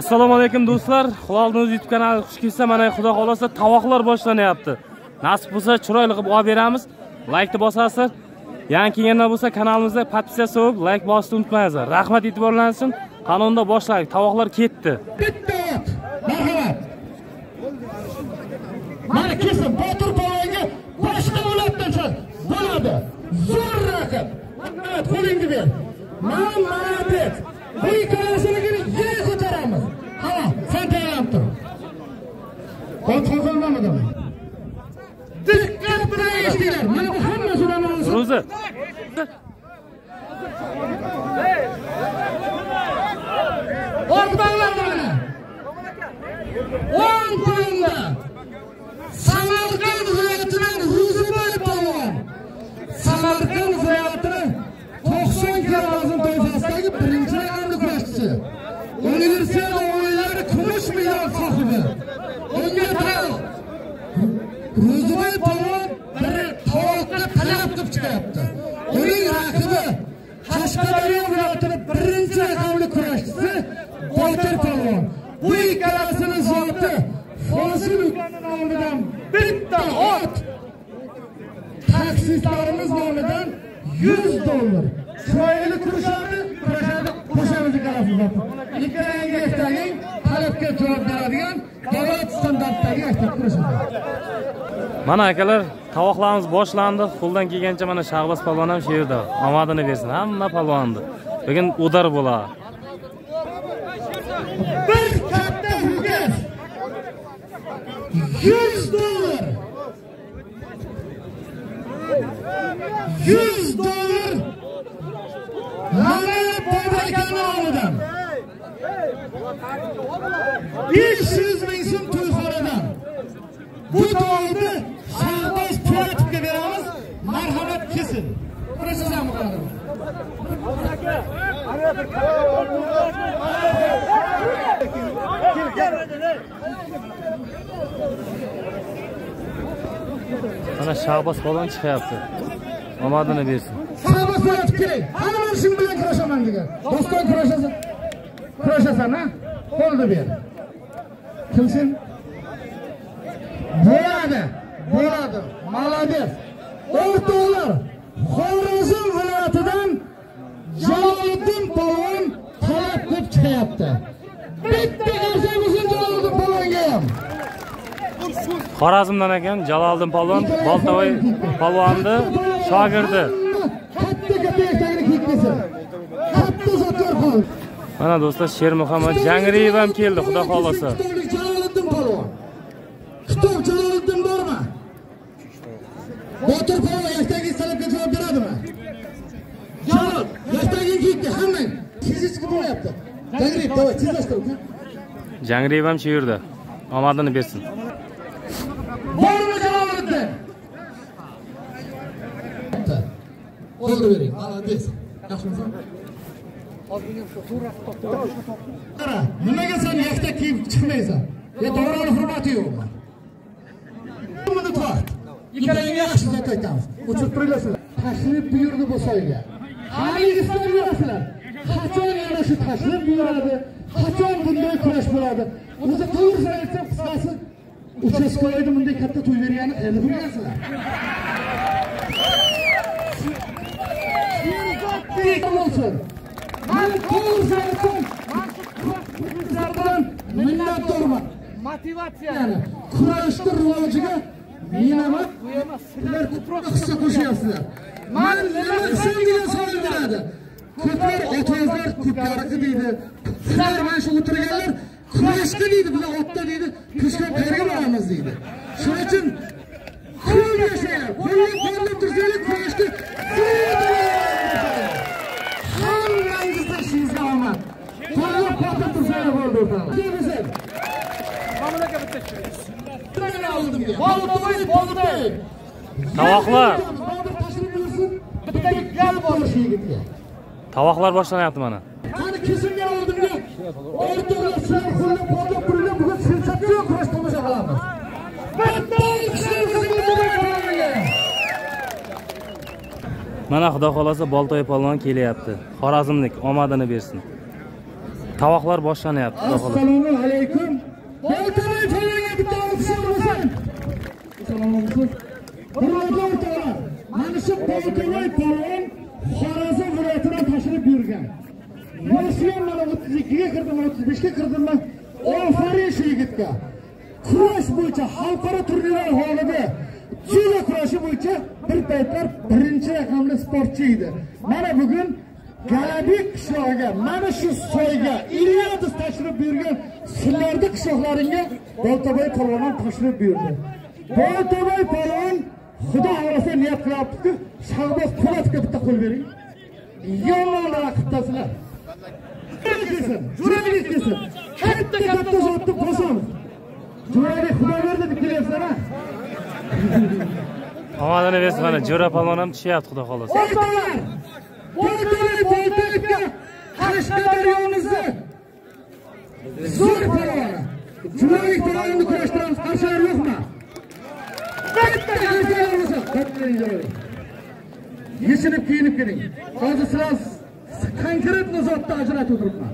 assalomu alaykum do'stlar. Hilolni youtube kanaliga xush kelsa mana xudo xohlasa tovoqlar boshlanyapti. Nasib bo'lsa chiroyli qilib olib beramiz. Laykni bosasizlar. Yangi kelganlar bo'lsa kanalimizga podpisatsiya bo'lib layk bosishni unutmangizlar rahmat e'tiborlaringiz qanunda boshlaylik tovoqlar ketdi. Bitta marhamat. Mana kelsin botir polvonga boshqa viloyatdan bo'ladi. Zo'r raqib. Qo'lingni ber. Man молодец bu ikkalasiligini diqqat bilan eshitinglar mana bu hammasi namozi ro'za Ortalar mana. O'n kunda Samarqand viloyatining Ro'ziboy polvon Samarqand viloyatining 90 kilo vazn toifasidagi birinchi raqamli kurashchi. Universiada o'yinlari kumush medal sohibi. Qashqadaryo viloyatining birinchi raqamli kurashchisi Botir polvon. Bu ikkalasini zoti Hosil nomidan bitta ot taksistlarimiz nomidan 100 dollar. Chiroyli kurashadi, kurashadi, qo'shamiz ikkalasini. Talabga javob beradigan davlat standartidagi maktab kurashadi. mana akalar tovoqlarimiz boshlandi. Qo'ldan kelgancha mana shahbaz polvon ham shu yerda omadini bersin. Hamma polvonni bugun udar bo'ladi bir katta hujjat. 100 dollar. 100 dollar. Babakani nomidan 500 ming so'm to'yxonadan bu to'yni shahboz po'latovga beramiz marhamat kelsin kurashasizmi qadrim mana shahboz polvon chiqyapti omadini bersin Shahboz kerak. Hamma ishim bilan degan. Doston kurashasan. Kurashasan, ha? Qo'lni ber. Kimsin? Bo'ladi. Bo'ladi. Молодец. O'rtoqlar, Xorazm viloyatidan Jaloliddin polvon talab qilib chiqyapti. Bitta qarsa bo'lsin Jaloliddin polvonga ham. xorazmdan ekan jaloliddin polvon boltovoy polvonni shogirdi Katta katta eshagini kiyib kelsin. Katta zotlar qol. Mana do'stlar shermuhammad jangriyev ham keldi xudo xohlasa Jaloliddin polvon. Kitob Jaloliddin bormi? Botir polvon yashdagi talabga javob beradimi? Jalol, yashdagi kiyibdi hammang. Siz chiqib bo'lyapti. Jangriyev, davay, tezlashtir uka. jangriyev ham shu yerda omadini bersin Bormi Jaloliddin? Qo'lni bering. Молодец. Yaxshimisan? Qara, nimaga sen yakta kiyib chiqmaysan? Ya davroni hurmati yo'qmi? Minut vaqt. Ikkalangga yaxshi zot aytamiz. Uchib turinglar. Tashrif buyurdi bu soyga. Hali istab yurasizlar. Qachon yana shu tashrif buyuradi? Qachon bunday kurash bo'ladi? O'zi to'g'risini aytsam qisqasi uchastkolarda bunday katta to'y bergani endi bilmaysizlar. Sherzodbek bo'lsin. Minnatdorman. motivatsiya kurashni rivojiga men emas, sizlar ko'proq hissa qo'shyapsizlar. man nima qilsam degan savol beradi. Ko'plar otangizlar ko'plariki deydi. Sizlar mana shu o'tirganlar kurashdi deydi, bular otda deydi, pishgan qayerga boramiz deydi. Shuning uchun ko'p yashanglar, qo'llab-quvvatlab tursanglar kurashni tursanglar bo'ldi o'rtoqlar. Boltoy, boltoy. tovoqlar Botir tashrif buyursin. Bitta gal borish yigitga. tovoqlar boshlanyapti mana Qani kesimga oldimga. O'rtoqlar sizlar qo'llab quvvatlab turinglar. Bugun sensatsion kurash tomosha qilamiz. Bitta mana xudo xohlasa boltoy polvon kelyapti xorazmlik omadini bersin tovoqlar boshlanyapti assalomu alaykum. Boltaboy polvonga bitta olqishlar bo'lsin. Hurmatli o'rtoqlar mana shu boltaboy polvon xorazm viloyatidan tashrif buyurgan. Yoshi ham mana o'ttiz ikkiga kirdimi o'ttiz beshga kirdimi ofarin shu yigitga. Kurash bo'yicha xalqaro turnirlar g'olibi judo kurashi bo'yicha bir paytlar birinchi raqamli sportchi edi. Mana bugun galabek qishlog'iga mana shu soyga iliadis tashrif buyurgan sillardi qishloqlaringga boltaboy polvon tashrif buyurdi. Boltaboy polvon xudo xohlasa niyat qilyaptiku shahboz po'latovga bitta qo'l bering. Yomon raqibdasizlar jo'rabek kelsin katta katta zotni bosamiz jo'rabek xudo berdi deb kelyapsizlar a omadini bersin mana jo'ra polvon ham tushyapti xudo xohlasa o'rtoqlar boltaboy boltaevga qashqadaryomizni zo'r polvoni jo'rabek polvonni kurashtiramiz qarshilar yo'qmi bitta qarshilar bo'lsa yechinib kiyinib keling hozir sizlar konkretno zotni ajratib turibman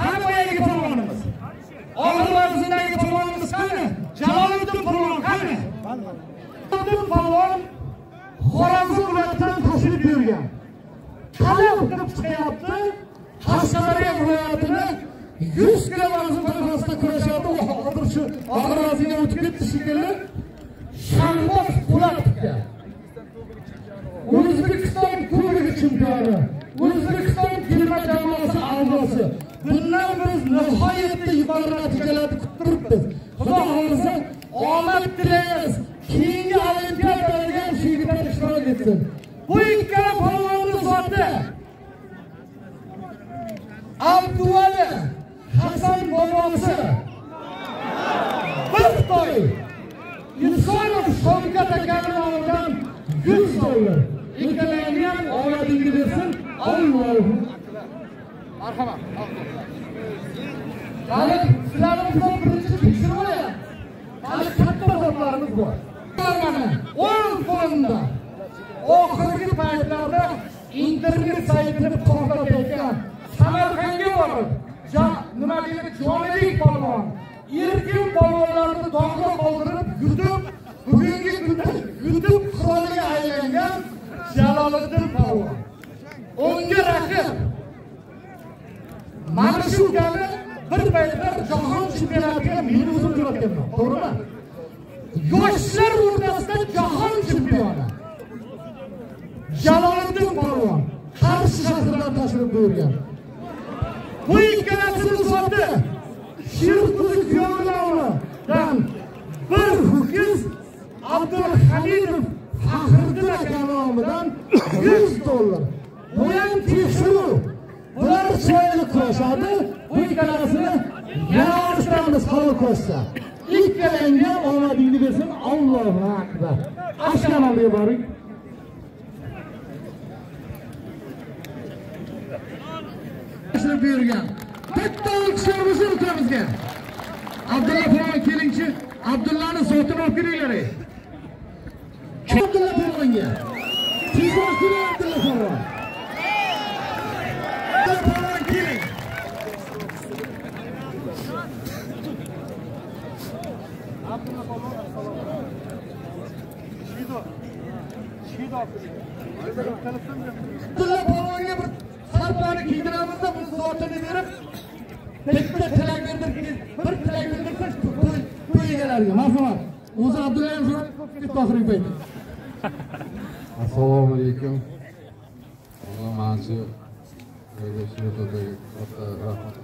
qani boyagi polvonimiz og'irlarimizning polvonimiz qani jaloliddin polvon qani jaloliddin polvon xorazm viloyatidan tashrif buyurgan qalab qilib chiqyapti qashqadaryo viloyatini yuz kilometr vazn kurashyapti u hozir shu og'ir o'tib ketdi shekilli shahboz po'latovga o'zbekiston kubogi chempioni o'zbekiston terma jamoasi a'zosi bundan biz nihoyatda yuqori natijalarni kutib turibmiz xudo xohlasa omad tilaymiz keyingi olimpiadalarga ham shu yigitlar ishtirok etsin bu ikkala polvonni zoti abduvali hasan bobosi bir to'y insonov shavkat akani nomidan dollar ikkalangni ham omadingni bersin. Allohu. Marhamat hali sizlarimizdan birinchi tekshirib olyapti hali katta zotlarimiz bor. Mana o'n fonda oxirgi paytlarda internet saytini portlatayotgan samarqandga borib nima deydi jonibek polvon. Erkin polvonlarni dog'da qoldirib yutib bugungi kunda yutib qiroliga aylangan jaloliddin polvon unga raqib mana shu kabi bir paytlar jahon chempionatiga men o'zim jo'natganman to'g'rimi yoshlar o'rtasida jahon chempioni jaloliddin polvon qarshi shahridan tashrif buyurgan bu ikkalasini zoti shirkuzi kuyovidan bir ho'kiz abdulhamidov yuz dollar. Bu ham tekshiruv bular chiroyli kurashadi. Bu ikkalasini yana halol kurashsa. Ikkalangga omadingni bersin. Allohu akbar. Oldiga boring tashrif buyurgan. Bitta olqishlarimizni bo'lsin abdulla polvon kelingchi. Abdullani sotib olib kelinglar abdulla polvonga tezroq keling abdulla polvon abdulla polvon keling abdulla polvonga bir sarpani kiydiramizda bu zotini berib bitta tilak bildirib bir tilak bildirsak to'y to'y egalariga marhamat o'zi abdulla ham so'rab ketdi oxirgi paytda assalomu alaykum. Alloh mana shu joyda katta rahmat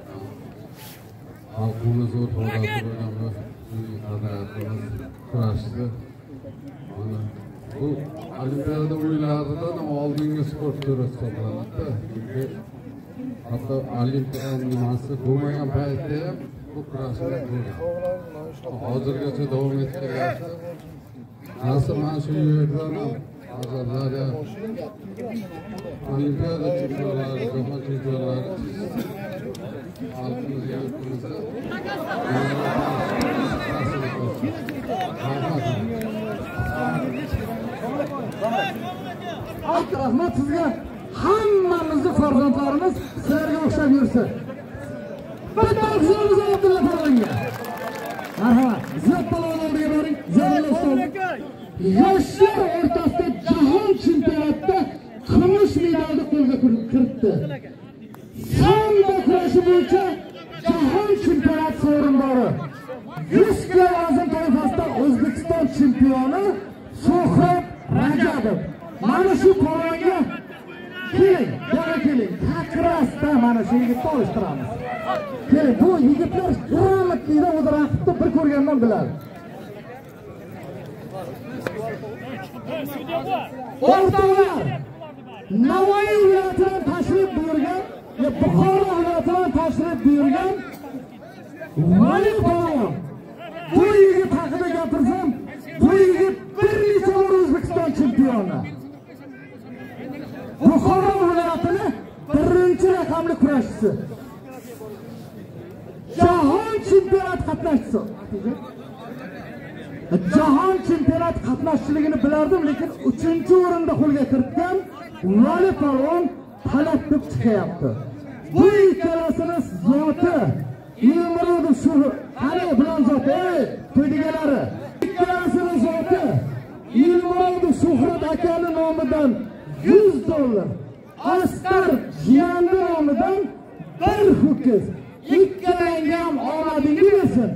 xalqimiz o'rtasida bo'lgan bu qadriyatimiz kurashdi. Mana bu olimpiada o'yinlaridan oldingi sport turi hisoblanadida chunki hatto olimpiada nimasi bo'lmagan paytda ham bu kurashlar bo'lgan. Hozirgacha davom etib kelyapti nasib mana shu yerdan nazarlarga olimpiada chempionlari jahon chempionlari xalqimizga yurtimizda rahmat sizga hammamizni farzandlarimiz sizlarga o'xshab yursin bitta alqishlarimiz abdulla polvonga marhamat ziyod polvon oldiga boring ziyodullo ustoz yoshlar o'rtasida qo'lga kiritdi sambo kurashi bo'yicha jahon chempionati sovrindori yuz kilo vazn toifasida o'zbekiston chempioni so'hrab rajabov mana shu polvonga keling yana keling takrasda mana shu yigitni olishtiramiz keling bu yigitlar gрамотныйda o'zi raqibni bir ko'rgandan biladi o'rtoqlar navoiy viloyatidan tashrif buyurgan buxoro viloyatidan tashrif buyurgan vali polvon bu yigit haqida gapirsam bu yigit bir necha bor o'zbekiston chempioni. Buxoro viloyatini birinchi raqamli kurashchisi. Jahon chempionat qatnashchisi. Jahon chempionat qatnashchiligini bilardim lekin uchinchi o'rinda qo'lga kiritgan vali polvon talab deb chiqyapti. Bu ikkalasini zoti ilmurudi shu qani bilan zot ey to'ydiganlari ikkalasini zoti ilmurudi suhrat akani nomidan yuz dollar. Asqar jiyanni nomidan bir ho'kiz. Ikkalangga ham omadingiz bersin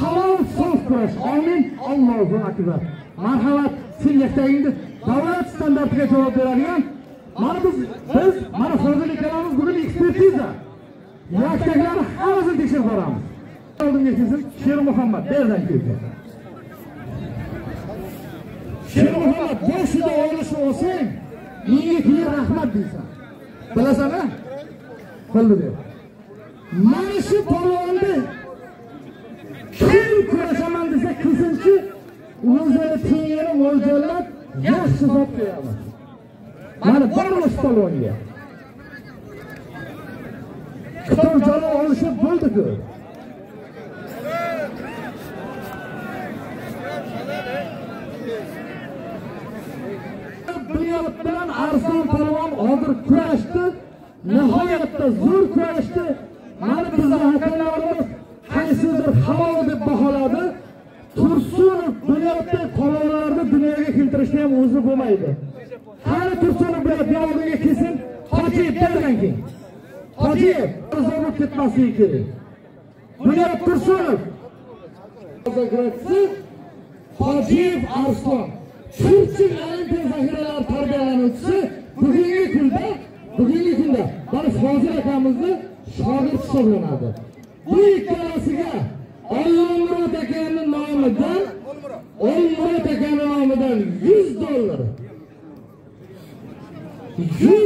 halol so'z kurash omin. Allohu akbar. Marhamat sen yaktagingni davlat standartiga javob beradigan mana biz biz mana fozil ikkalamiz bugun ekspertiza. Yaktaklarni hammasini tekshirib boramiz. Oldimga kelsin sher muhammad berdan kelgan sher muhammad boshida olish olsang menga keyin rahmat deysan. Bilasanmi qildi deb mana shu polvonni kim kurashaman desa qilsinchi o'zini tengini mo'ljallab yaxshi qo'yaman mana shu polvonga kitob joni olishib bo'ldiku bunyod bilan arslon polvon hozir kurashdi nihoyatda zo'r kurashdi mana bizni hakamlarimiz qaysidir halol deb baholadi tursunov keltirishni ham o'zi bo'lmaydi. Qani tursunov bilan oldiga kelsin hojiyev berdan keyin. Hojiyev bo'lib ketmasligi kerak. Bunyod tursunov hojiyev arslon. Tursun olimpiya zaxiralari tarbiyalanuvchisi bugungi kunda bugungi kunda mana hozir akamizni shogird hisoblanadi. Bu ikkalasiga Yeah.